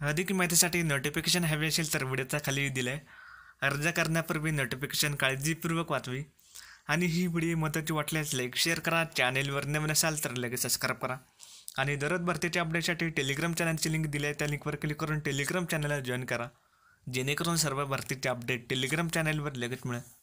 अधिक माहितीसाठी नोटिफिकेशन हवी असेल तर व्हिडिओचा खाली दिलं आहे अर्ज करण्यापूर्वी नोटिफिकेशन काळजीपूर्वक वाचवी. आणि ही व्हिडिओ मदती वाटल्यास लाईक शेअर करा. चॅनेलवर नवीन असाल तर लगेच सबस्क्राईब करा. आणि दररोज भरतीच्या अपडेटसाठी टेलिग्राम चॅनलची लिंक दिली आहे. त्या लिंकवर क्लिक करून टेलिग्राम चॅनलला जॉईन करा. जेणेकरून सर्व भरतीचे अपडेट टेलिग्राम चॅनलवर लगेच मिळेल.